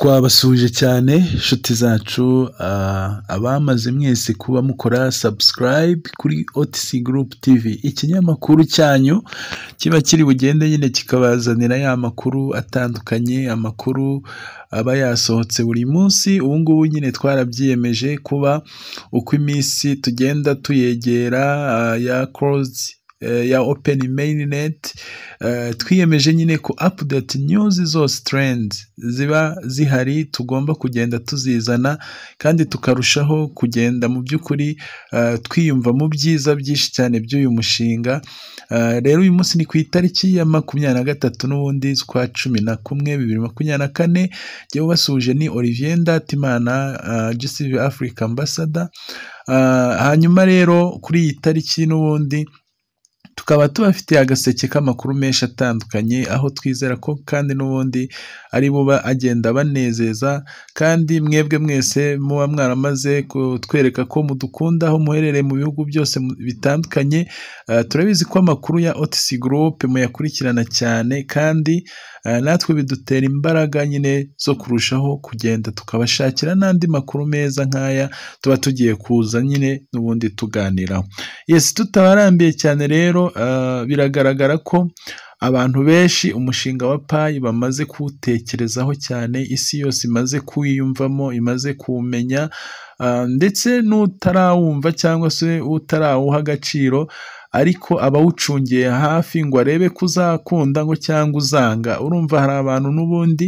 twabasuhuje cyane inshuti zacu abamaze mwese kuba mukora subscribe kuri otc group tv ikinyamakuru cyanyu kiba kiri bugende nyine kikabazanira ya makuru atandukanye amakuru aba yasohotse buri munsi ubu ngubu nyine twarabyiyemeje kuba uko iminsi tugenda tuyegera ya close ya open mainnet twiyemeje nyine ko update news zose trend ziba zihari tugomba kugenda tuzizana kandi tukarushaho kugenda. Mu by'ukuri twiyumva mu byiza byinshi cyane by'uyu mushinga. Rero uyu munsi ni ku itariki ya makumyabiri na gatatu n'ubundi z'ukwa cumi na kumwe bibiri makumyabiri na kane. Njyewe ubasuhuje ni Olivier Ndatimana GCV Africa Ambassador. Hanyuma rero kuri iyi tariki n'ubundi tukaba tubafitiye agaseke k'amakuru menshi atandukanye aho twizera ko kandi n'ubundi ari buba agenda banezeza kandi mwebwe mwese muba mwaramaze kutwereka ko mudukunda aho muherereye mu bihugu byose bitandukanye turabizi ko amakuru ya otc group muyakurikirana cyane kandi natwe bidutera imbaraga nyine zo kurushaho kugenda tukabashakira n'andi makuru meza nk'aya tuba tugiye kuza nyine n'ubundi tuganiraho. Yesi tutabarambiye cyane rero biragaragara ko abantu benshi umushinga wa payi bamaze kuwutekerezaho cyane isi yose imaze kuwiyumvamo imaze kuwumenya ndetse n'utarawumva cyangwa se utarawuha agaciro ariko abawucungiye hafi ngo arebe ko uzakunda ngo cyangwa uzanga. Urumva hari abantu n'ubundi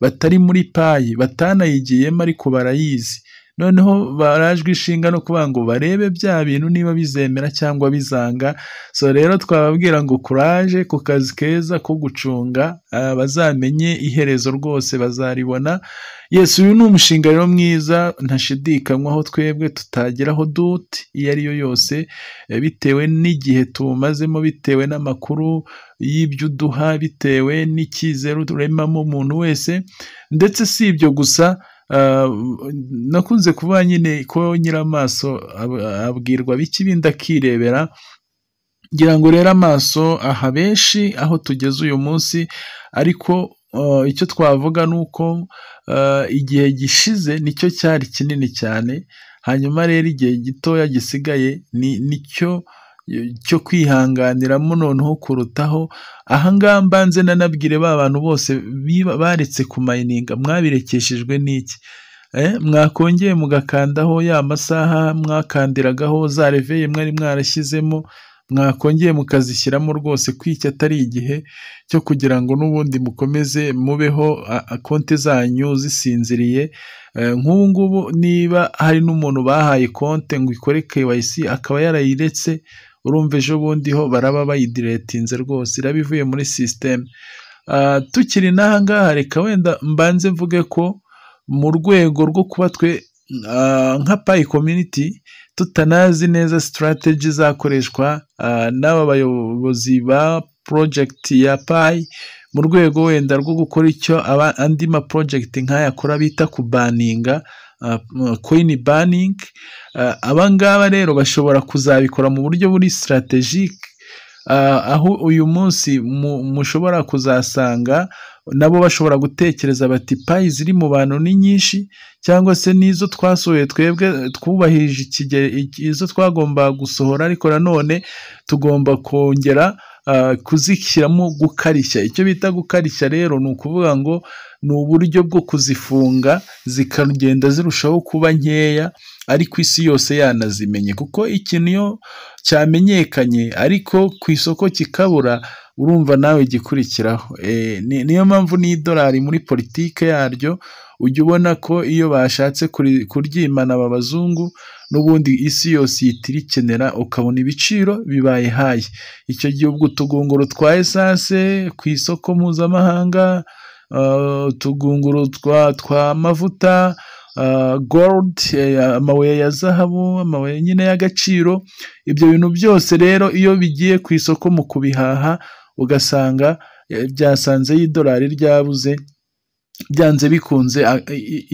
batari muri payi batanayigiyemo ariko barayizi. Noneho barajwe ishinga no kuvuga ngo barebe bya bintu niba bizemera cyangwa bizanga. So rero twababwira ngo kuraje ku kazi keza ko gucunga bazamenye iherezo rwose bazaribona. Yesu uyu ni umushinga rero mwiza ntashidikanywaho twebwe tutageraho duti iyo ari yo yose. Bitewe n'igihe tuwumazemo bitewe n'amakuru y'ibyo uduha bitewe n'icyizere uremamo umuntu wese. Ndetse si ibyo gusa nakunze kuvuga nyine ko nyir'amaso abwirwa biki ibindi akirebera ngira ngo rero amaso aha benshi aho tugeze uyu munsi ariko icyo twavuga ni uko igihe gishize ni cyo cyari kinini cyane hanyuma rero igihe gitoya gisigaye ni ni cyo cyo kwihanganiramo noneho kurutaho. Ahangaha mbanze nanabwire ba bantu bose baretse kumayininga mwabirekeshejwe n'iki? Mwakongeye mugakandaho ya masaha mwakandiragaho za reveye mwari mwarashyizemo mwakongeye mukazishyiramo rwose kwicyo atari igihe cyo kugira ngo n'ubundi mukomeze mubeho konti zanyu zisinziriye. Nk'ubu ngubu niba hari n'umuntu bahaye konti ngo ikore KYC akaba yarayiretse urumva ejo bundi ho baraba bayidiretinze rwose iraba ivuye muri sisiteme tukiri n'ahangaha reka wenda mbanze mvuge ko mu rwego rwo kuba twe nka payi komyuniti tutanazi neza sitarateji izakoreshwa n'aba bayobozi ba porojegiti ya payi mu rwego wenda rwo gukora icyo andi ma porojegiti nk'ayakora bita kubaninga koyini baningi abangaba rero bashobora kuzabikora mu buryo buri sitarategike aho uyu munsi mushobora kuzasanga nabo bashobora gutekereza bati payi ziri mu bantu ni nyinshi cyangwa se n'izo twasohoye twebwe twubahirije ikigero izo twagomba gusohora ariko nanone tugomba kongera kuzishyiramo gukarishya. Icyo bita gukarishya rero ni ukuvuga ngo ni uburyo bwo kuzifunga zikagenda zirushaho kuba nkeya ariko isi yose yanazimenye. Kuko ikintu iyo cyamenyekanye ariko ku isoko kikabura urumva nawe gikurikiraho. Niyo mpamvu n'idolari muri politike yaryo ujya ubona ko iyo bashatse kuryimana aba bazungu n'ubundi isi yose ihita irikenera ukabona ibiciro bibaye hayi icyo gihe ubwo utugunguru twa esanse ku isoko mpuzamahanga utugunguru tw'amavuta gold amabuye ya zahabu amabuye nyine y'agaciro. Ibyo bintu byose rero iyo bigiye ku isoko mu kubihaha ugasanga byasanze y'idolari ryabuze byanze bikunze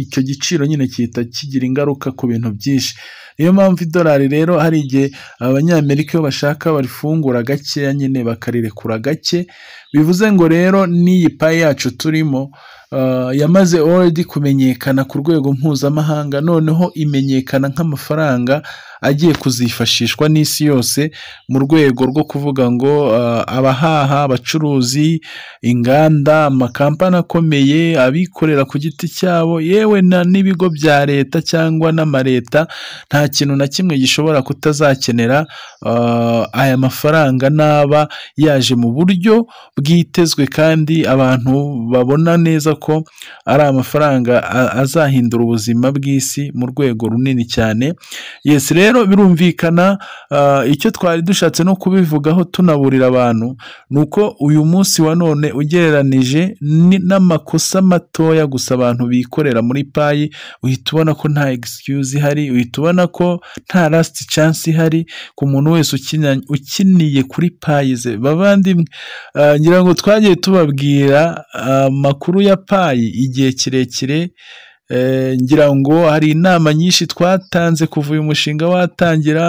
icyo giciro nyine gihita kigira ingaruka ku bintu byinshi. Niyo mpamvu idolari rero hari igihe abanyamerika iyo bashaka barifungura gakeya nyine bakarirekura gake bivuze ngo rero n'iyi payi yacu turimo uh, yamaze already kumenyekana ku rwego mpuzamahanga noneho imenyekana nk'amafaranga agiye kuzifashishwa n'isi yose mu rwego rwo kuvuga ngo uh, abahaha abacuruzi inganda amakampani akomeye abikorera ku giti cyabo yewe n'ibigo bya leta cyangwa n'amaleta nta kintu na kimwe gishobora kutazakenera uh, aya mafaranga n'aba yaje mu buryo bwitezwe kandi abantu babona neza ko ari amafaranga azahindura ubuzima bw'isi mu rwego runini cyane. Yes rero birumvikana ah, icyo twari dushatse no kubivugaho tunaburira abantu ni uko uyu munsi wa none ugereranije ni- n'amakosa matoya gusa abantu bikorera muri payi uhita ubona ko nta excuse ihari uhita ubona ko nta last chance ihari ku muntu wese ukiniye kuri payi ze. Bavandimwe ah, ngira ngo twagiye tubabwira amakuru ya payi igihe kirekire Eh, ngira ngo hari inama nyinshi twatanze kuva uyu mushinga watangira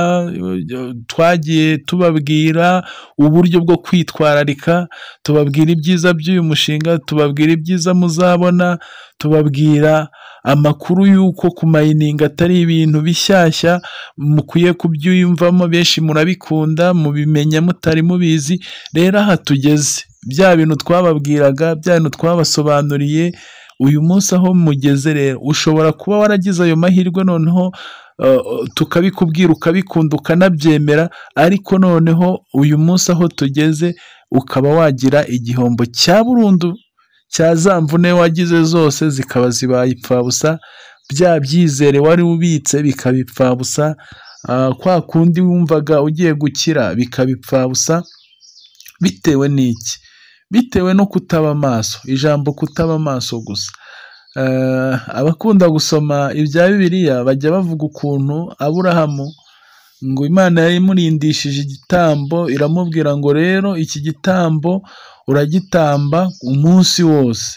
twagiye tubabwira uburyo bwo kwitwararika tubabwira ibyiza by'uyu mushinga tubabwira ibyiza muzabona tubabwira amakuru y'uko kumayininga atari ibintu bishyashya mukwiye kubyiyumvamo benshi murabikunda mubimenya mutari mubizi rero aha tugeze. Bya bintu twababwiraga bya bintu twabasobanuriye uyu munsi aho mugeze rero ushobora kuba waragize ayo mahirwe noneho uh, tukabikubwira ukabikunda ukanabyemera ariko noneho uyu munsi aho tugeze ukaba wagira igihombo cya burundu cya za mvune wagize zose zikaba zibaye ipfabusa bya byizere wari ubitse bikaba ipfabusa kwa kundi wumvaga ugiye gukira bikaba ipfabusa bitewe n'iki? Bitewe no kutaba amaso ijambo kutaba amaso gusa. Abakunda gusoma ibya bibiliya bajya bavuga ukuntu aburahamu ngo imana yari imurindishije igitambo iramubwira ngo rero iki gitambo uragitamba umunsi wose.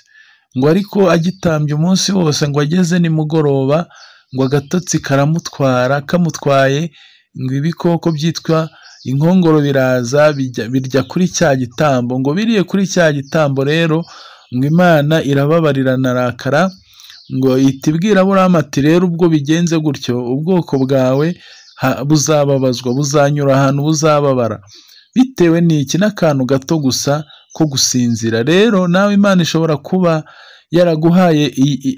Ngo ariko agitambye umunsi wose ngo ageze nimugoroba ngo agatotsi karamutwara kamutwaye ngo ibikoko byitwa inkongoro biraza birya kuri cya gitambo. Ngo biriye kuri cya gitambo rero ngo imana irababarira narakara ngo ihita ibwira aburahamu rero ubwo bigenze gutyo ubwoko bwawe buzababazwa buzanyura ahantu buzababara. Bitewe n'iki? N'akantu gato gusa ko gusinzira. Rero nawe imana ishobora kuba yaraguhaye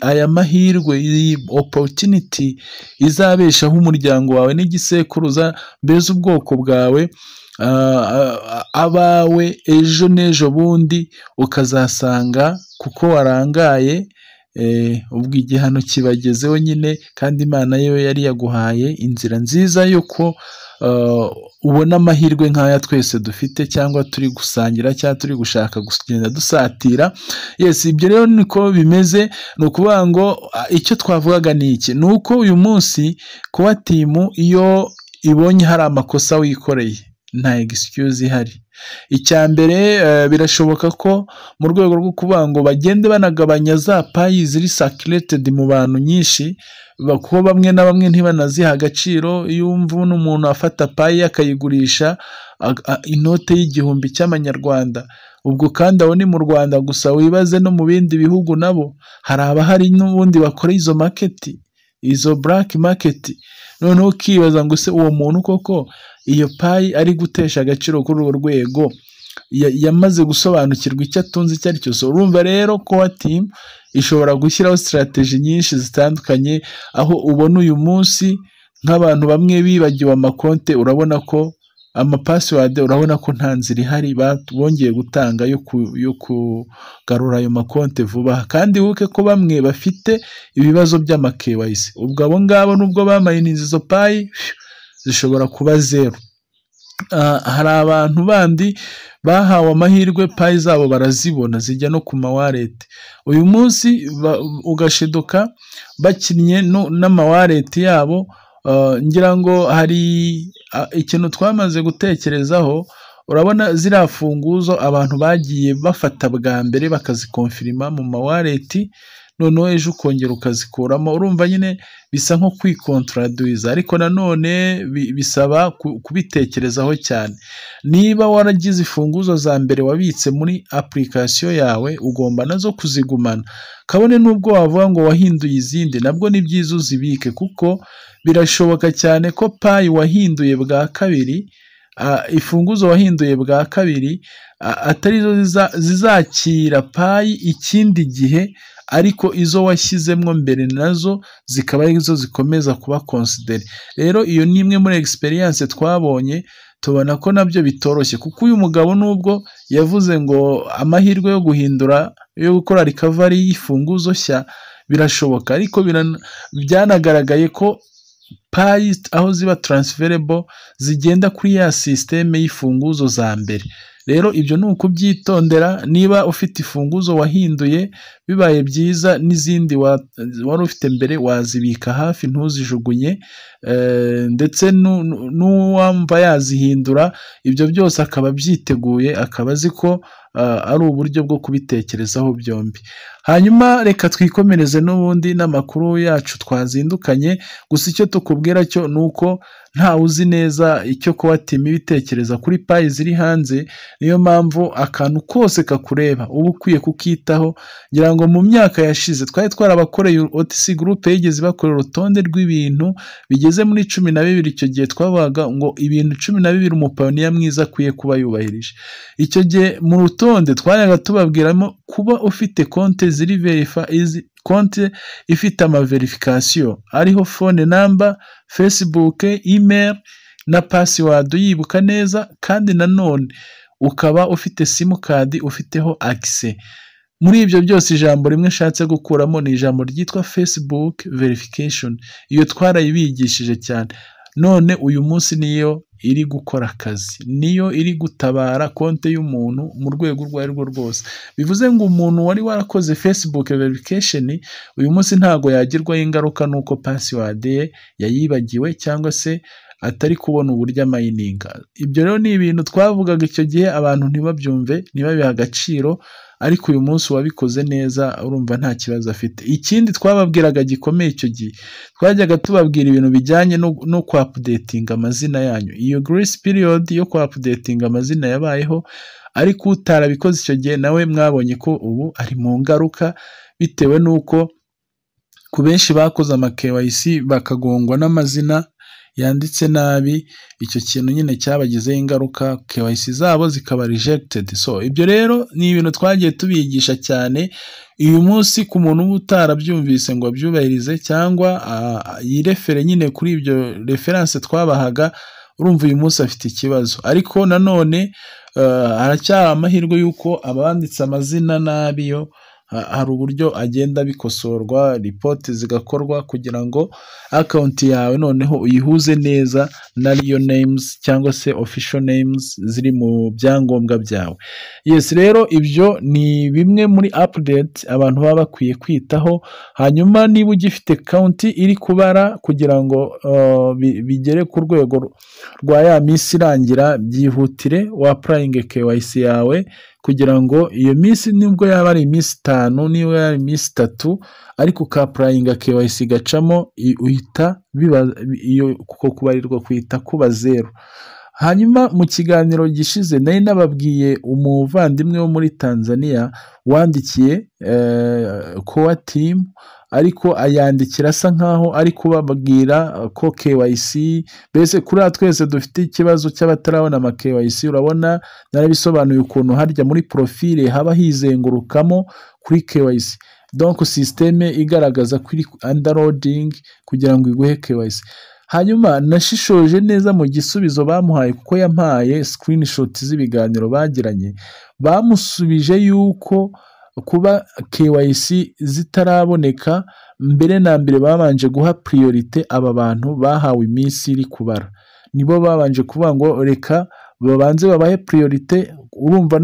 aya mahirwe iyi opportunity izabeshaho umuryango wawe n'igisekuruza mbese ubwoko bwawe abawe ejo n'ejo bundi ukazasanga kuko warangaye ubwo igihano kibagezeho nyine kandi imana yo yari yaguhaye inzira nziza y'uko ah, ubona amahirwe nk'aya twese dufite cyangwa turi gusangira cyangwa turi gushaka kugenda dusatira. Yes ibyo rero niko bimeze ni ukuvuga ngo ah, icyo twavugaga ni iki? Ni uko uyu munsi kuba timu iyo ibonye hari amakosa wikoreye nta excuse ihari. Icya mbere eh, birashoboka ko mu rwego rwo kuvuga ngo bagende banagabanya za payi ziri circulated mu bantu nyinshi kuko bamwe na bamwe ntibanaziha agaciro iyo wumva uno umuntu afata payi akayigurisha inote y'igihumbi cy'amanyarwanda. Ubwo kandi aho ni mu rwanda gusa wibaze no mu bindi bihugu nabo hari abahari n'ubundi bakora izo maketi izo black market. Noneho ukibaza ngo se uwo muntu koko iyo payi ari gutesha agaciro kuri urwo rwego ya- yamaze gusobanukirwa icyo atunze icyo ari cyo urumva rero ko timu ishobora gushyiraho sitarateji nyinshi zitandukanye aho ubona uyu munsi nk'abantu bamwe bibagiwe amakonte urabona ko amapasiwadi urabona ko nta nzira ihari bongeye gutanga yo ku- yo kugarura ayo makonte vuba kandi wibuke ko bamwe bafite ibibazo by'amakewayisi ubwo abo ngabo nubwo bamayiniza izo payi zishobora kuba zeru Ah, hari abantu bandi bahawe amahirwe payi zabo barazibona zijya no ku mawareti uyu munsi ugashiduka bakinnye n'amawareti yabo ah, ngira ngo hari ah, ikintu twamaze gutekerezaho urabona ziriya funguzo abantu bagiye bafata bwa mbere bakazikonfirima mu mawareti noneho ejo ukongera ukazikuramo. Urumva nyine bisa nko kwikontradwiza ariko nanone bi- bisaba ku- kubitekerezaho cyane. Niba waragize imfunguzo za mbere wabitse muri apurikasiyo yawe ugomba na zo kuzigumana. Kabone n'ubwo wavuga ngo wahinduye izindi nabwo ni byiza uzibike kuko birashoboka cyane ko payi wahinduye bwa kabiri imfunguzo wahinduye bwa kabiri atari zo ziza- zizakira payi ikindi gihe ariko izo washyizemo mbere na zo zikaba ari zo zikomeza kuba konsideri rero iyo ni imwe muri egisperiyanse twabonye tubona ko na byo bitoroshye kuko uyu mugabo nubwo yavuze ngo amahirwe yo guhindura yo gukora rikavari y'ifunguzo nshya birashoboka. Ariko byanagaragaye ko payi aho ziba taransiferebo zigenda kuri ya sisiteme y'imfunguzo za mbere. Rero ibyo ni ukubyitondera niba ufite imfunguzo wahinduye bibaye byiza n'izindi wa- wari ufite mbere wazibika hafi ntuzijugunye eh, ndetse nu- nu- n'uwumva yazihindura ibyo byose akaba abyiteguye akaba azi ko ah, ari uburyo bwo kubitekerezaho byombi. Hanyuma reka twikomereze n'ubundi n'amakuru yacu twazindukanye. Gusa icyo tukubwira cyo ni uko ntawe uzi neza icyo kuba ibitekereza kuri payi ziri hanze. Niyo mpamvu akantu kose kakureba uba ukwiye kukitaho ngira ngo mu myaka yashize twari twarabakoreye otisi gurupe yigeze bakorera urutonde rw'ibintu bigeze muri cumi na bibiri icyo gihe twavugaga ngo ibintu cumi na bibiri umupayiniya mwiza akwiye kuba yubahirije icyo gihe mu rutonde twajyaga tubabwiramo kuba ufite konti ziri verifa izi konti ifite amaverifikasiyo. Ariho fone namba fesibuke imeri na pasiwadi uyibuka neza kandi nanone ukaba ufite simukadi ufiteho akise muri ibyo byose ijambo rimwe nshatse gukuramo ni ijambo ryitwa facebook verification. Iyo twarayibigishije cyane. None uyu munsi niyo iri gukora akazi. Niyo iri gutabara konti y'umuntu mu rwego urwo ari rwo rwose. Bivuze ngo umuntu wari warakoze facebook verification uyu munsi ntabwo yagirwaho ingaruka n'uko password ye yayibagiwe cyangwa se atari kubona uburyo amayininga. Ibyo rero ni ibintu twavugaga icyo gihe abantu ntibabyumve ntibabihe agaciro ariko uyu munsi uwabikoze neza urumva nta kibazo afite. Ikindi twababwiraga gikomeye icyo gihe. Twajyaga tubabwira ibintu bijyanye no, no kwapudetinga amazina yanyu. Iyo grace period yo kwapudetinga amazina yabayeho ariko utarabikoze icyo gihe nawe mwabonye ko ubu ari mu ngaruka bitewe n'uko ku benshi bakoze ama KYC bakagongwa n'amazina yanditse nabi icyo kintu nyine cyabagizeho ingaruka KYC zabo zikaba rejected. So ibyo rero ni ibintu twagiye tubigisha cyane uyu munsi ku muntu uba utarabyumvise ngo abyubahirize cyangwa yirefere nyine kuri ibyo referanse twabahaga urumva uyu munsi afite ikibazo. Ariko nanone haracyari amahirwe y'uko abanditse amazina nabi yo hari uburyo agenda bikosorwa ripoti zigakorwa kugira ngo akawunti yawe noneho uyihuze neza na riyo names cyangwa se official names ziri mu byangombwa byawe. Yes rero ibyo ni bimwe muri update abantu baba bakwiye kwitaho hanyuma niba ugifite konti iri kubara kugira ngo uh, bi- bigere ku rwego rwa ya minsi irangira byihutire wapurayinge KYC yawe kugira ngo iyo minsi nubwo yaba ari iminsi itanu niba yaba ari iminsi itatu ariko ukapurayinga KYC igacamo uhita kuko kubarirwa kuhita kuba zeru hanyuma mu kiganiro gishize nari nababwiye umuvandimwe wo muri Tanzania wandikiye eh, kowa timu ariko ayandikira asa nkaho ari kubabwira ko KYC mbese kuriya twese dufite ikibazo cy'abatarabona ama KYC urabona narabisobanuye ukuntu harya muri profile haba hizengurukamo kuri KYC donc sisiteme igaragaza kuri underloading kugira ngo iguhe KYC hanyuma nashishoje neza mu gisubizo bamuhaye kuko yampaye screenshot z'ibiganiro bagiranye. Bamusubije yuko kuba KYC zitaraboneka mbere na mbere babanje guha priorite aba bantu bahawe iminsi iri kubara. Nibo babanje kuvuga ngo reka babanze babahe priorite urumva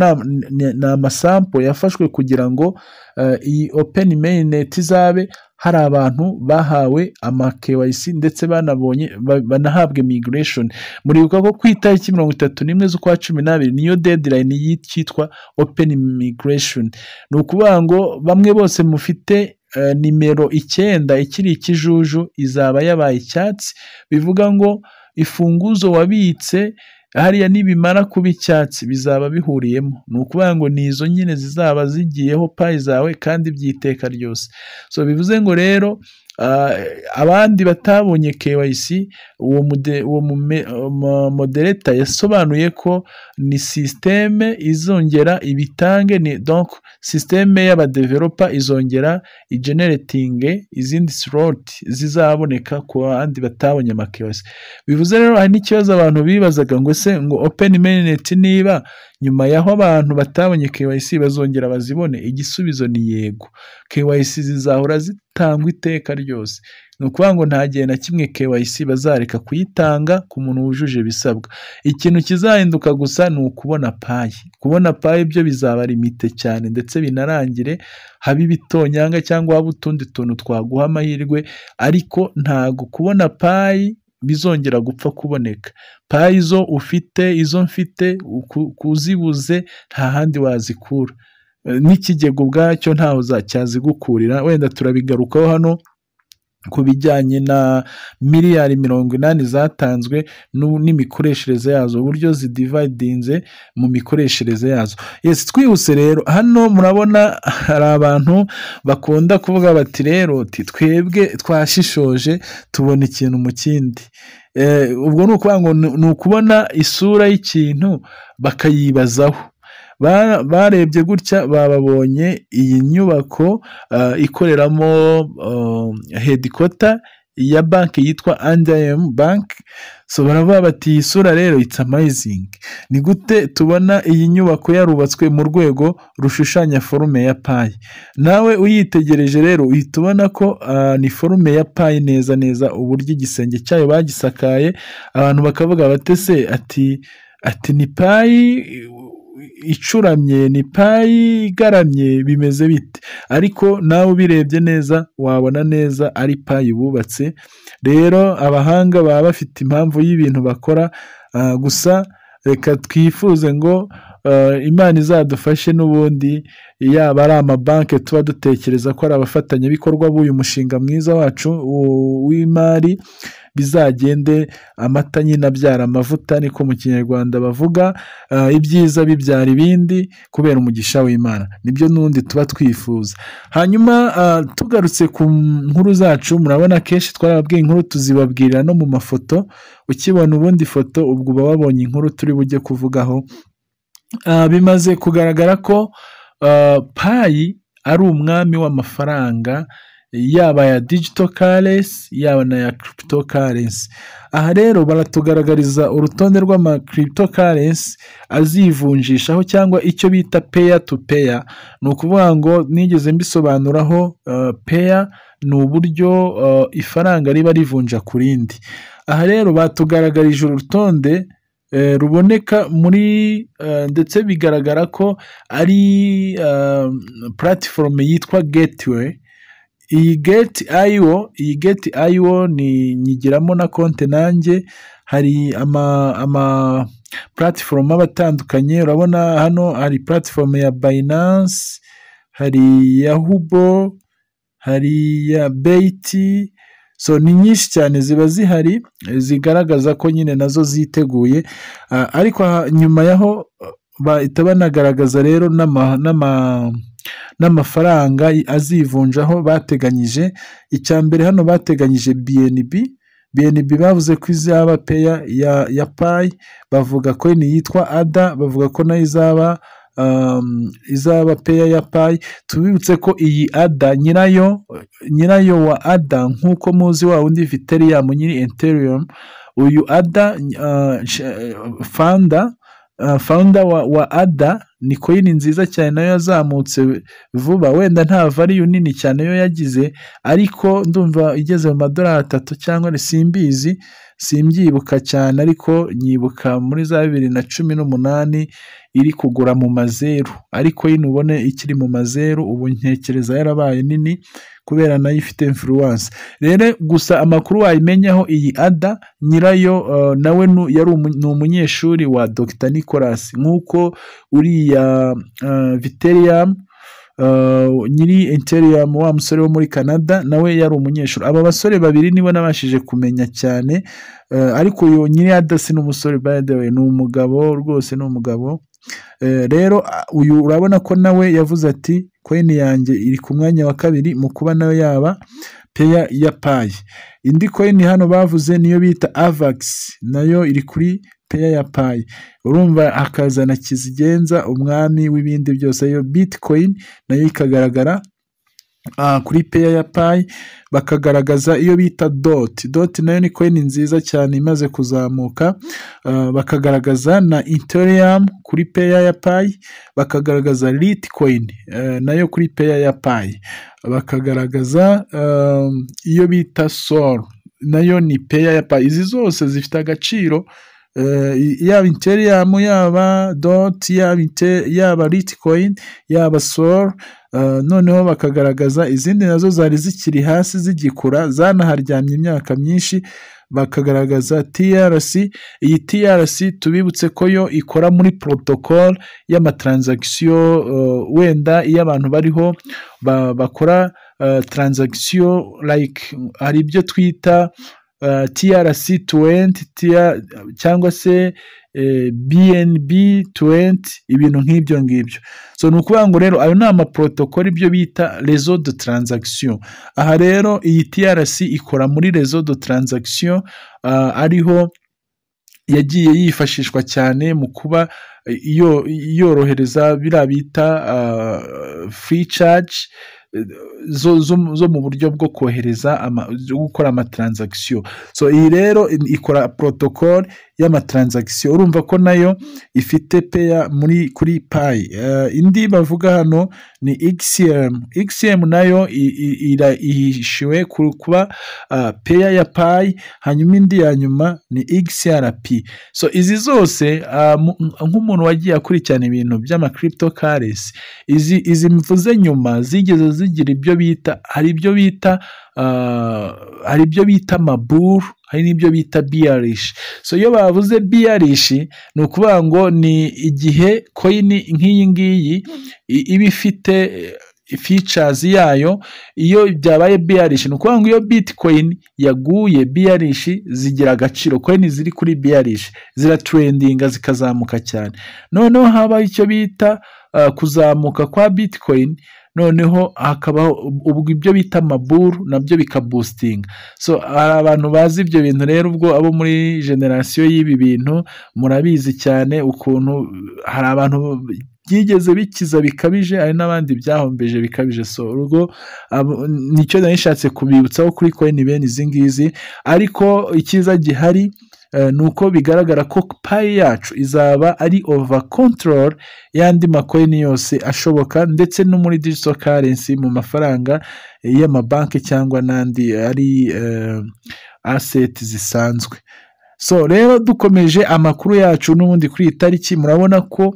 ni amasampo yafashwe kugira ngo eh, iyi open mainnet izabe hari abantu bahawe ama KYC ndetse banabonye ba- banahabwa migration. Muribuka ko ku itariki mirongo itatu n'imwe z'ukwa cumi n'abiri niyo deadline y'icyitwa open migration. Ni ukuvuga ngo bamwe bose mufite eh, nimero icyenda ikiri ikijuju izaba yabaye icyatsi bivuga ngo ifunguzo wabitse hariya nibimara kuba icyatsi bizaba bihuriyemo. Ni ukuvuga ngo ni izo nyine zizaba zigiyeho payi zawe kandi by'iteka ryose. So bivuze ngo rero abandi batabonye KYC uwo modereta yasobanuye ko ni sisiteme izongera ibitange ni donc sisiteme y'abadevelopa izongera igeneratinge izindi slot zizaboneka ku bandi batabonye ama bivuze rero hari n'ikibazo abantu bibazaga ngo ese ngo open mainnet niba nyuma y'aho abantu batabonye KYC bazongera bazibone igisubizo ni yego. KYC zizahora zitangwa iteka ryose. Ni ukuvuga ngo nta gihe na kimwe KYC bazareka kuyitanga ku muntu wujuje ibisabwa. Ikintu kizahinduka gusa ni ukubona payi kubona payi byo bizaba limite cyane ndetse binarangire habe ibitonyanga cyangwa habe utundi tuntu twaguha amahirwe ariko ntago. Kubona payi bizongera gupfa kuboneka. Payi zo ufite izo mfite kuzibuze nta handi wazikura. N'ikigega ubwacyo ntaho cyazigukurira. Wenda turabigarukaho hano ku bijyanye na miliyari mirongo inani zatanzwe n'imikoreshereze yazo uburyo zidivayidinze mu mikoreshereze yazo. Yes twihuse rero hano murabona hari abantu bakunda kuvuga bati rero twebwe twashishoje tubona ikintu mu kindi. Eh, ubwo ni ukuvuga ngo ni- ukubona isura y'ikintu bakayibazaho. Ba- barebye gutya bababonye iyi nyubako ah, ikoreramo hedikota ya banki yitwa andayemu banki so baravuga bati iyi sura rero it's amazing. Ni gute tubona iyi nyubako yarubatswe mu rwego rushushanya forume ya payi nawe uyitegereje rero uhita ubona ko ah, ni forume ya payi neza neza uburyo igisenge cyayo bagisakaye. Abantu bakavuga bati se ati ati ni payi icuramye ni payi igaramye bimeze bite? Ariko nawe ubirebye neza wabona neza ari payi bubatse. Rero abahanga baba bafite impamvu y'ibintu bakora ah, gusa reka twifuze ngo ah, imana izadufashe n'ubundi yaba ari amabanki tuba dutekereza ko ari abafatanyabikorwa b'uyu mushinga mwiza wacu w'imari bizagende amata nyine abyara amavuta niko mu kinyarwanda bavuga ah, ibyiza bibyara ibindi kubera umugisha w'imana. Nibyo n'undi tuba twifuza. Hanyuma ah, tugarutse ku nkuru zacu murabona akenshi twarababwiye inkuru tuzibabwirira no mu mafoto ukibona ubundi foto ubwo uba wabonye inkuru turi bujye kuvugaho. Ah, bimaze kugaragara ko payi ari umwami w'amafaranga yaba aya digito karesi yaba n'aya kiripito karesi aha rero baratugaragariza urutonde rw'amakiripito karesi azivunjishaho cyangwa icyo bita peya tu peya ni ukuvuga ngo nigeze mbisobanuraho ah, peya ni uburyo ah, ifaranga riba rivunja ku rindi. Aha rero batugaragarije urutonde eh, ruboneka muri eh, ndetse bigaragara ko ari puratifomu yitwa getiwe iyi geti ayiwo iyi geti ayiwo ni nyigiramo na konti nanjye. Hari ama ama puratifomu aba atandukanye. Urabona hano hari puratifomu ya bayinansi hari iya hubo hari iya beyiti so ni nyinshi cyane ziba zihari zigaragaza ko nyine na zo ziteguye. Ah, ariko nyuma yaho ah, bahita banagaragaza rero n'ama- n'ama- n'amafaranga azivunjaho bateganyije. Icya mbere hano bateganyije bnb bnb bavuze ko izaba peya ya, payi bavuga ko yitwa ada. Bavuga ko na yo izaba um, izaba peya ya payi tubibutse ko iyi ada nyirayo nyirayo wa ada nk'uko muzi wa wundi viteriyamu nyiri enterium uyu ada uh, sh- uh, founder wa, ada ni koyini nziza cyane na yo yazamutse vuba. Wenda nta variyu nini cyane yo yagize ariko ndumva igeze mu madolari atatu cyangwa simbizi simbyibuka cyane ariko nyibuka muri za bibiri na cumi n'umunani iri kugura mu mazeru. Ariko yino ubone ikiri mu mazeru ubu ntekereza yarabaye nini kubera na yo ifite influence. Rero gusa amakuru wayimenyaho iyi ada nyirayo uh, nawe ni umunyeshuri wa Dr. Nicolas nk'uko uriya uh, Viterium uh, nyiri Ethereum wa musore wo muri Canada nawe yari umunyeshuri. Aba basore babiri nibo nabashije kumenya cyane ariko uyu nyiri Adasi ni umusore by the way ni umugabo rwose ni umugabo. Rero uyu urabona ko nawe yavuze ati coin yanjye iri ku mwanya wa kabiri mu kuba na yo yaba peya ya payi indi coin hano bavuze niyo bita avax na yo iri kuri peya ya payi urumva hakazana kizigenza umwami w'ibindi byose. Ariyo bitcoin na yo ikagaragara kuri peya ya payi bakagaragaza iyo bita doti doti na yo ni coin nziza cyane imaze kuzamuka. Ah, bakagaragaza na ethereum kuri peya ya payi bakagaragaza litcoin eh, na yo kuri peya ya payi bakagaragaza um, iyo bita sol na yo ni peya ya payi izi zose zifite agaciro yaba ethereum yaba dot yaba, Ethe- yaba sol Uh, noneho bakagaragaza izindi na zo zari zikiri hasi zigikura zanaharyamye imyaka myinshi bakagaragaza TRC iyi TRC tubibutse ko yo ikora muri protocol y'amatransaction uh, wenda iyo abantu bariho ba, bakora transaction like hari ibyo twita TRC 20 TR, cyangwa se eh, BNB 20 ibintu nk'ibyo ngibyo. So ni ukuvuga ngo rero ayo ni amaprotokoli ibyo bita rezo de transaction. Aha rero iyi TRC ikora muri rezo de transaction uh, ariho yagiye yifashishwa cyane mu kuba iyo yorohereza biriya bita uh, charge eh, zo, mu buryo bwo kohereza gukora amatransaction so iyi rero ikora protocol y'amatransaction urumva ko na yo ifite peya muri kuri payi uh, indi bavuga hano ni XCM XCM na yo ihishiwe ku- kuba uh, peya ya payi hanyuma indi ya nyuma ni XRP so izi zose mu- nk'umuntu wagiye akurikirana ibintu by'ama cryptocurrency izi izi mvuze nyuma zigeze zigira ibyo bita hari ibyo bita uh, hari ibyo bita maburu hari n'ibyo bita bearish. So iyo bavuze bearish ni ukuvuga ngo ni igihe coin nk'iyi ngiyi iba ifite eh, features yayo iyo byabaye bearish ni ukuvuga ngo iyo bitcoin yaguye bearish zigira agaciro coin ziri kuri bearish ziratrendinga zikazamuka cyane. Noneho habaho icyo bita uh, kuzamuka kwa bitcoin noneho hakabaho ubwo ibyo bita amaburu na byo bikabustinga so hari abantu bazi ibyo bintu rero ubwo abo muri generasiyo y'ibi bintu murabizi cyane ukuntu hari abantu byigeze bikiza bikabije hari n'abandi byahombeje bikabije. So abo- ni cyo nari nishatse kubibutsaho kuri coin bene izi ngizi ariko icyiza gihari eh, ni uko bigaragara ko payi yacu izaba ari over control y'andi makoini yose ashoboka ndetse no muri digital currency mu mafaranga y'amabanki cyangwa n'andi ari eh, asset zisanzwe. So rero dukomeje amakuru yacu n'ubundi kuri iyi tariki murabona ko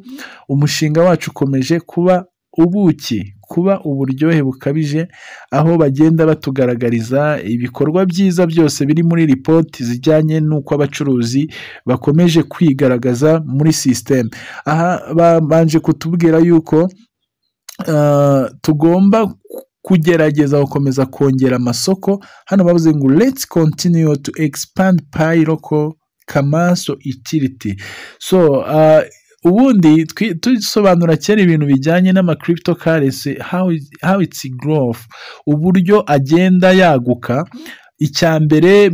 umushinga wacu ukomeje kuba ubuki kuba uburyohe bukabije aho bagenda batugaragariza ibikorwa byiza byose biri muri ripoti zijyanye n'uko abacuruzi bakomeje kwigaragaza muri sisiteme aha babanje kutubwira yuko ah, tugomba kugerageza gukomeza kongera amasoko. Hano bavuze ngo let's continue to expand pi local kamaso utility. So uh, ubundi tusobanura kera ibintu bijyanye n'ama cryptocurrency how, is- how its uburyo agenda yaguka. Icya mbere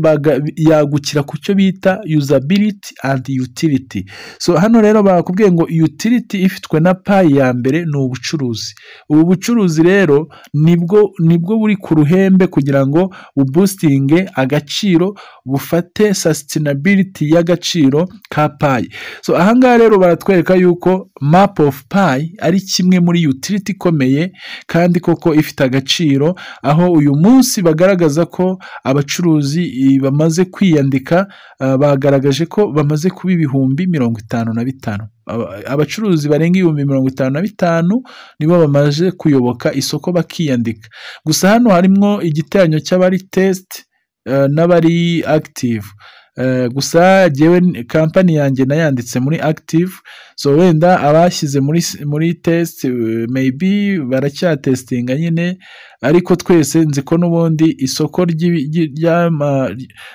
yagukira ku cyo bita usability and utility. So hano rero bakubwiye ngo utility ifitwe na payi ya mbere ni ubucuruzi. Ubu bucuruzi rero ni bwo ni bwo buri ku ruhembe kugira ngo bubustinge agaciro bufate sustainability y'agaciro ka payi so ahangaha rero baratwereka yuko map of pi ari kimwe muri utility ikomeye kandi koko ifite agaciro aho uyu munsi bagaragaza ko abacuruzi bamaze kwiyandika bagaragaje ko bamaze kuba ibihumbi mirongo itanu na bitanu. Aba- abacuruzi barenga ibihumbi mirongo itanu na bitanu nibo bamaze kuyoboka isoko bakiyandika. Gusa hano harimo igiteranyo cy'abari test eh, n'abari active. Gusa jyewe kampani yanjye nayanditse muri active so wenda abashyize muri muri test eh, maybe baracyatesitinga nyine ariko twese nzi ko n'ubundi isoko ry'ama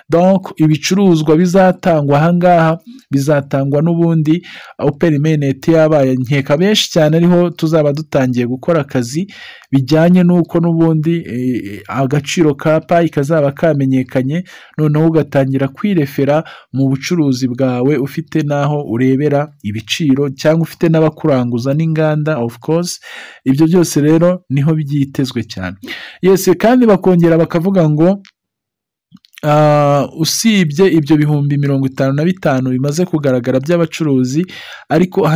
donc ibicuruzwa bizatangwa ahangaha bizatangwa n'ubundi open mainnet yabaye nkeka benshi cyane ariho tuzaba dutangiye gukora akazi bijyanye n'uko n'ubundi eh, agaciro ka payi kazaba kamenyekanye noneho ugatangira kwirefera mu bucuruzi bwawe ufite n'aho urebera ibiciro cyangwa ufite n'abakuranguza n'inganda of course. Ibyo byose rero ni ho byitezwe cyane. Yesi kandi bakongera bakavuga ngo ah, usibye ibyo bihumbi mirongo itanu na bitanu bimaze kugaragara by'abacuruzi ariko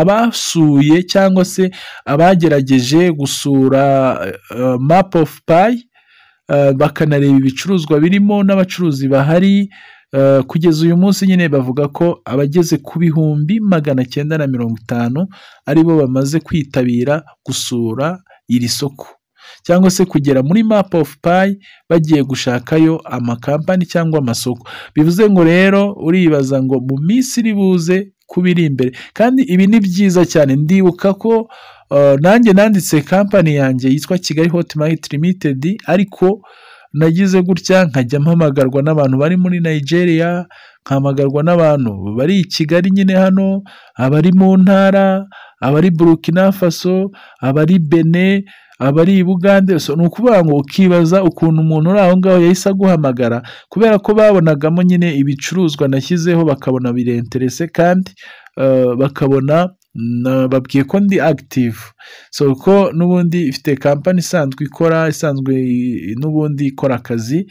abasuye cyangwa se abagerageje gusura uh, map of pay uh, bakanareba ibicuruzwa birimo n'abacuruzi bahari. Uh, kugeza uyu munsi nyine bavuga ko abageze ku bihumbi magana cyenda na mirongo itanu ari bo bamaze kwitabira gusura iri soko. Cyangwa se kugera muri map of pay bagiye gushakayo amakampani cyangwa amasoko. Bivuze ngo rero uribaza ngo mu minsi iri buze kuba iri imbere. Kandi ibi ni byiza cyane. Ndibuka ko uh, nanjye nanditse kampani yanjye yitwa kigali hot market limited ariko nagize gutya nkajya mpamagarwa n'abantu bari muri nigeria nkahamagarwa n'abantu bari i kigali nyine hano abari mu ntara abari burkina faso abari bene abari i bugande so, ni ukuvuga ngo ukibaza ukuntu umuntu uri aho ngaho yahise aguhamagara kubera ko babonagamo nyine ibicuruzwa nashyizeho bakabona birenterese kandi uh, bakabona na- babwiye ko ndi active. So ko n'ubundi ifite kampani isanzwe ikora isanzwe n'ubundi ikora akazi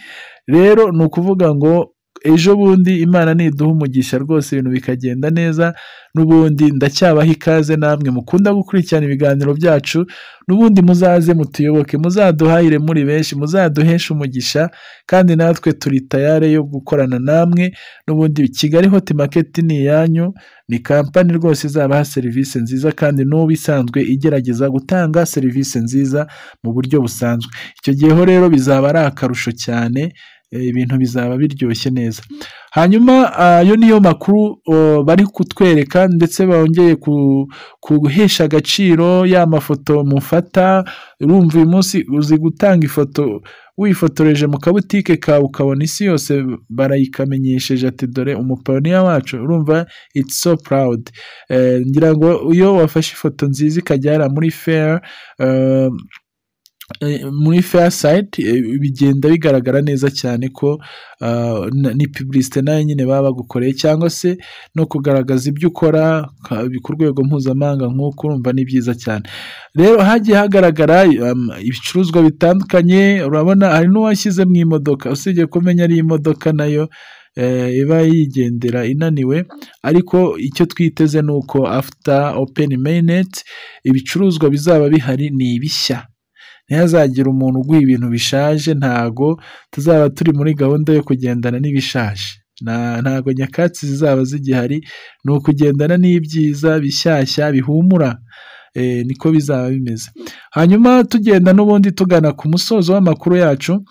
rero ni ukuvuga ngo ejo bundi imana niduha umugisha rwose ibintu bikagenda neza n'ubundi ndacyabaha ikaze namwe mukunda gukurikirana ibiganiro byacu n'ubundi muzaze mutuyoboke muzaduhahire muri benshi muzaduheshe umugisha kandi natwe turi tayare yo gukorana namwe n'ubundi kigali hoti maketi ni iyanyu ni kampani rwose izabaha serivisi nziza kandi n'ubu isanzwe igerageza gutanga serivisi nziza mu buryo busanzwe. Icyo gihe ho rero bizaba ari akarusho cyane ibintu bizaba biryoshye neza. Hanyuma ayo niyo makuru bari kutwereka ndetse bongeye guhesha agaciro ya mafoto mufata urumva uyu munsi uzi gutanga ifoto wifotoreje mu kabutike kawe ukabona isi yose barayikamenyesheje ati dore umupaniya wacu urumva it's so proud. Eh, ngira ngo iyo wafashe ifoto nziza ikajya muri fair eh, eh, muri fair site eh, bigenda bigaragara neza cyane ko ah, ni publicité na yo nyine baba bagukoreye cyangwa se no kugaragaza ibyo ukora ku rwego mpuzamahanga nk'uko urumva ni byiza cyane. Rero hagiye hagaragara um, ibicuruzwa bitandukanye urabona hari n'uwashyize mu imodoka usibye kumenya ari imodoka na yo eh, iba yigendera inaniwe ariko icyo twiteze ni uko after open mainnet ibicuruzwa bizaba bihari ni ibishya ntihazagire umuntu uguha ibintu bishaje ntago tuzaba turi muri gahunda yo kugendana n'ibishaje. Ntago nyakatsi zizaba zigihari ni ukugendana n'ibyiza bishyashya bihumura. Niko bizaba bimeze. Hanyuma tugenda n'ubundi tugana ku musozo w'amakuru yacu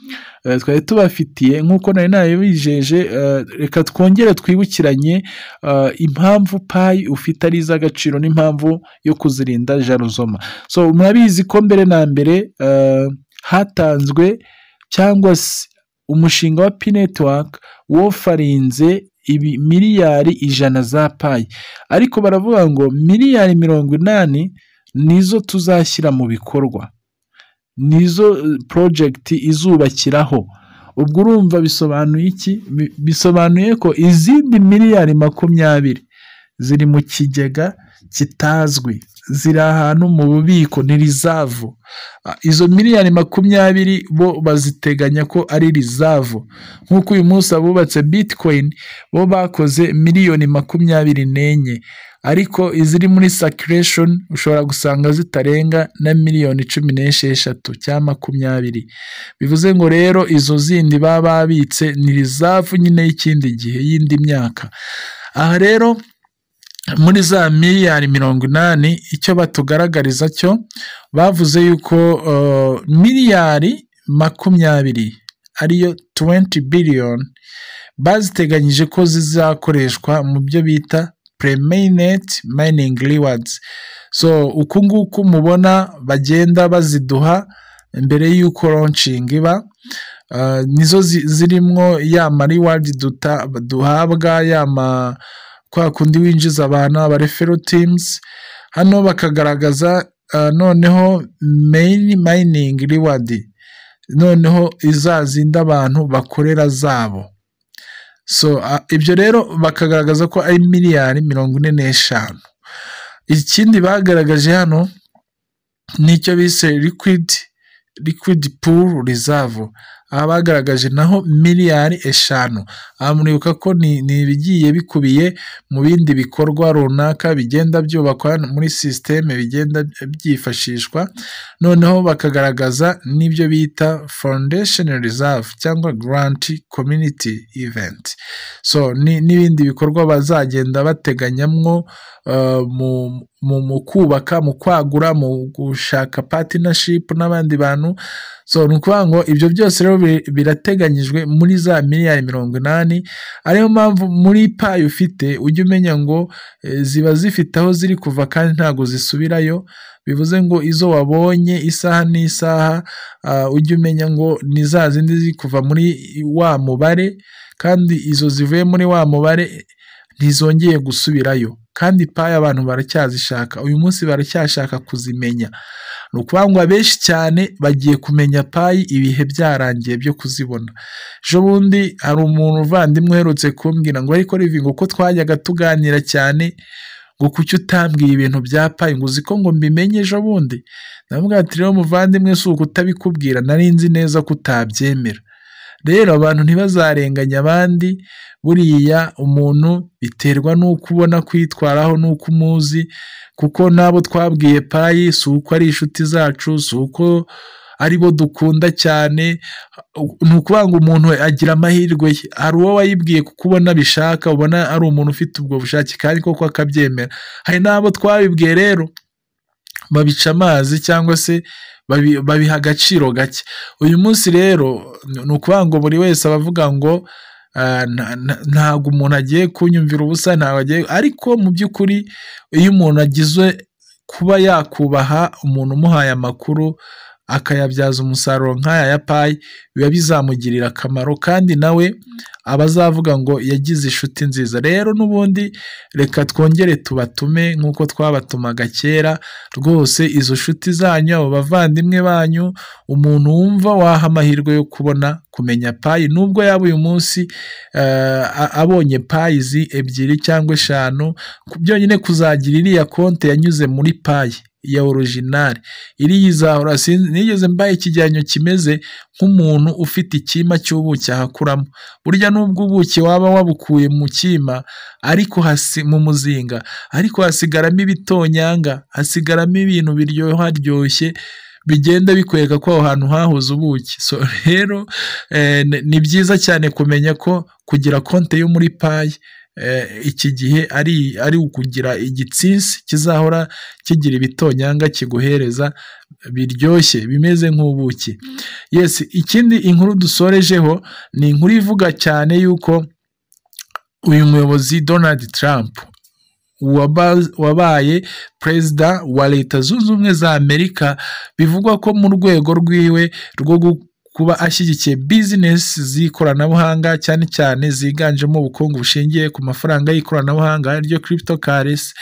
eh, twari tubafitiye nk'uko nari nabibijeje eh, reka twongere twibukiranye eh, impamvu payi ufite ari iz'agaciro n'impamvu yo kuzirinda jaruzoma. So murabizi ko mbere na mbere eh, hatanzwe cyangwa se umushinga wa pi netiwaka wofarinze ibi miliyari ijana za payi. Ariko baravuga ngo miliyari mirongo inani nizo tuzashyira mu bikorwa. Nizo eh, project izubakiraho. Ubwo urumva bisobanuye iki? Bi- bisobanuye ko izindi miliyari makumyabiri ziri mu kigega kitazwi. Ziri ahantu mu bubiko ni rizavu Ah, izo miliyari makumyabiri bo baziteganya ko ari rizavu nk'uko uyu munsi abubatse bitcoin bo bakoze miliyoni makumyabiri n'enye. Ariko iziri muri circulation ushobora gusanga zitarenga na miliyoni cumi n'esheshatu cyangwa makumyabiri. Bivuze ngo rero izo zindi baba babitse ni rizavu nyine y'ikindi gihe y'indi myaka. Aha rero muri za miliyari mirongo inani icyo batugaragariza cyo bavuze yuko uh, miliyari makumyabiri ariyo 20 billion baziteganyije ko zizakoreshwa mu byo bita pre-mainnet mining rewards. So uku nguku mubona bagenda baziduha mbere y'uko launching iba uh, nizo zi- zirimwo ya ma reward duta- duhabwa ya ma kwa kundi winjiza abantu aba referral teams. Hano bakagaragaza uh, noneho main mining reward noneho izazinda abantu bakorera zabo. So uh, ibyo rero bakagaragaza ko ari miliyari mirongo ine n'eshanu. Ikindi bagaragaje hano ni icyo bise liquid liquid pool reserve. Bagaragaje naho miliyari eshanu. Aha muribuka ko ni ibigiye bikubiye mu bindi bikorwa runaka bigenda byubakwa muri sisiteme bigenda byifashishwa. Noneho bakagaragaza n'ibyo bita foundation reserve cyangwa grant community event. So ni- n'ibindi bikorwa bazagenda bateganyamwo uh, mu kubaka mu kwagura mu gushaka partnership n'abandi bantu. So ni ukuvuga ngo ibyo byose rero bi- birateganyijwe muri za miliyari mirongo inani. Ariyo mpamvu muri payi ufite ujye umenya ngo eh, ziba zifite aho ziri kuva kandi ntabwo zisubirayo. Bivuze ngo izo wabonye isaha n'isaha ah, ujye umenya ngo ni za zindi ziri kuva muri wa mubare. Kandi izo zivuye muri wa mubare ntizongeye gusubirayo. Kandi payi abantu baracyazishaka uyu munsi baracyashaka kuzimenya. Ni ukuvuga ngo abenshi cyane bagiye kumenya payi ibihe byarangiye byo kuzibona. Ejo bundi hari umuntu uvandimwe uherutse kumbwira ngo ariko rivi ngo uko twajyaga tuganira cyane ngo kuki utambwiye ibintu bya payi ngo uzi ko ngo mbimenye ejo bundi? Ndamubwira ati rero muvandimwe si uko utabikubwira nari nzi neza ko utabyemera. Rero abantu ntibazarenganya abandi buriya umuntu biterwa n'uko ubona kwitwaraho n'uko umuzi kuko n'abo twabwiye payi si uko ari inshuti zacu si uko ari bo dukunda cyane ni ukuvuga ngo umuntu agira amahirwe. Ye hari uwo wayibwiye kuko ubona bishaka ubona ari umuntu ufite ubwo bushake kandi koko akabyemera. Hari n'abo twabibwiye rero babica amazi cyangwa se babiha agaciro gake. Uyu munsi rero ni ukuvuga ngo buri wese aba avuga ngo ah, nta- nta- ntabwo umuntu agiye kunyumvira ubusa ntabwo agiye ariko mu by'ukuri iyo umuntu agizwe kuba yakubaha umuntu umuhaye amakuru akayabyaza umusaruro nk'aya ya payi biba bizamugirira akamaro. Kandi nawe aba azavuga ngo yagize inshuti nziza. Rero n'ubundi reka twongere tubatume nk'uko twabatumaga kera rwose izo nshuti zanyu abo bavandimwe banyu umuntu wumva waha amahirwe yo kubona kumenya payi. Nubwo yaba uyu munsi eh, abonye payizi ebyiri cyangwa eshanu byonyine kuzagira iriya konti yanyuze muri payi. Ya orojinari sinzi nigeze mbaye ikigereranyo kimeze nk'umuntu ufite ikima cy'ubuki ahakuramo. Burya nubwo ubuki waba wabukuye mu kima ariko mu muzinga ariko hasigaramo ibitonyanga hasigaramo ibintu biryoharyoshye bigenda bikwereka ko aho hantu hahoze ubuki. Rero eh, ni- byiza cyane kumenya ko kugira konti yo muri payi iki gihe ari ari ukugira igitsinsi kizahora kigira ibitonyanga kiguhereza biryoshye bimeze nk'ubuki. Yes ikindi inkuru dusorejeho ni inkuru ivuga cyane yuko uyu muyobozi Donald Trump waba- wabaye perezida wa leta zunze ubumwe za amerika bivugwa ko mu rwego rwiwe rwo kuba ashyigikiye bizinesi z'ikoranabuhanga cyane cyane ziganjemo ubukungu bushingiye ku mafaranga y'ikoranabuhanga ari ryo cryptocurrency.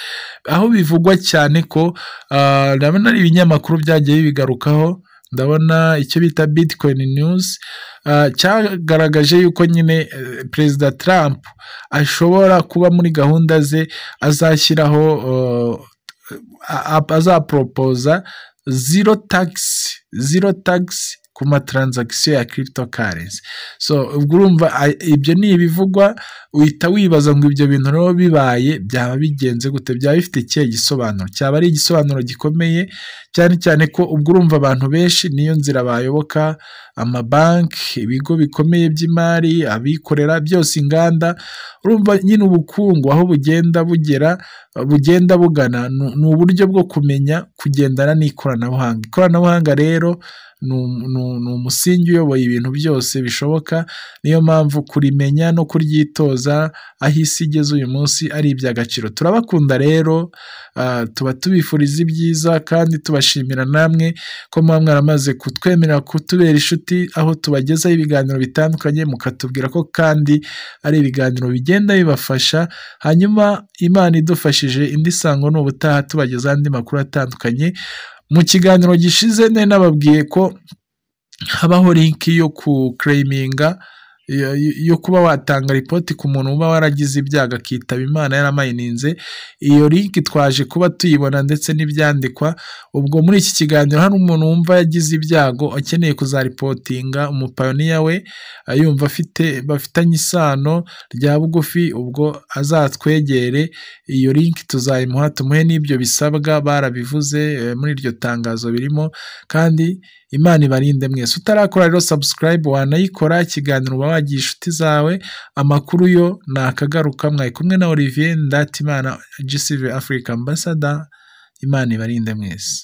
Aho bivugwa cyane ko ah, ndabona ari ibinyamakuru byagiye bibigarukaho ndabona icyo bita bitcoin news. Ah, cyagaragaje yuko nyine eh, perezida Trump ashobora kuba muri gahunda ze azashyiraho a- azaporopoza zero tax zero tax ku matransaction ya cryptocurrency. So ubwo urumva ibyo ni ibivugwa uhita wibaza ngo ibyo bintu rero bibaye byaba bigenze gute byaba bifite ikihe gisobanuro? Cyaba ari igisobanuro gikomeye cyane cyane ko ubwo urumva abantu benshi niyo nzira bayoboka amabanki ibigo bikomeye by'imari abikorera byose inganda urumva nyine ubukungu aho bugenda bugera bugenda bugana ni uburyo bwo kumenya kugendana n'ikoranabuhanga. Ikoranabuhanga rero ni umusingi uyoboye ibintu byose bishoboka niyo mpamvu kurimenya no kuryitoza aho isi igeze uyu munsi ari iby'agaciro. Turabakunda rero ah, tuba tubifuriza ibyiza kandi tubashimira namwe ko muba mwaramaze kutwemerera kutubera inshuti aho tubagezaho ibiganiro bitandukanye mukatubwira ko kandi ari ibiganiro bigenda bibafasha hanyuma imana idufashije indi sango ni ubutaha tubagezaho andi makuru atandukanye. Mu kiganiro gishize nababwiye ko habaho linki yo kukereyiminga yo- kuba watanga ripoti ku muntu uba waragize ibyago akitaba imana yaramayininze iyo linki twaje kuba tuyibona ndetse n'ibyandikwa ubwo muri iki kiganiro hari umuntu wumva yagize ibyago akeneye kuzaripotinga umupayoniya we yumva afite bafitanye isano rya bugufi ubwo azatwegere iyo linki tuzayimuha tumuhe n'ibyo bisabwa barabivuze eh, muri iryo tangazo birimo kandi imana ibarinde mwese. Utarakora rero subscribe wanayikora ikiganiro uba wagiye inshuti zawe amakuru yo ni akagaruka mwari kumwe na olivier ndatimana gcv africa ambassador imana ibarinde mwese.